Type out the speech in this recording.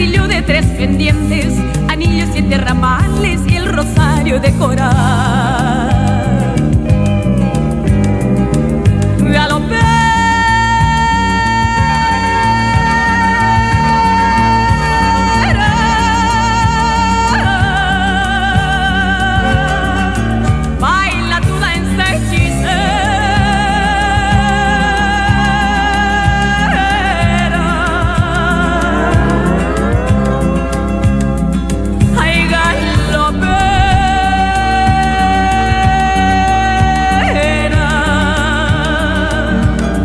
luciendo de tres pendientes, anillos, siete ramales y el rosario de coral.